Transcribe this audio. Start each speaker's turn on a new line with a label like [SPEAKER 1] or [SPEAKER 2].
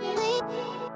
[SPEAKER 1] Please.